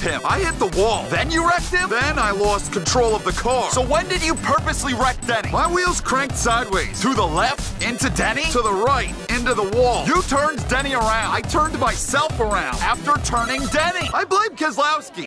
wrecked him. I hit the wall. Then you wrecked him? Then I lost control of the car. So when did you purposely wreck Denny? My wheels cranked sideways. To the left? Into Denny? To the right? Into the wall. You turned Denny around. I turned myself around after turning Denny. I blame Keselowski.